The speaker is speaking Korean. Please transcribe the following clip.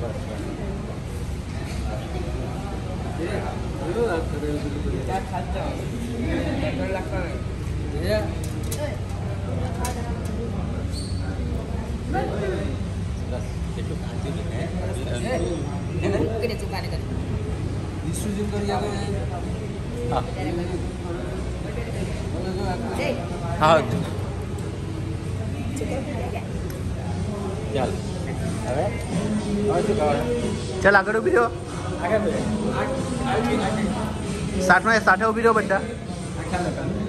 हाँ हाँ चल ચાલ આગળ ઉભી રહ્યો સાઠ સાઠે ઉભી રહ્યો બધા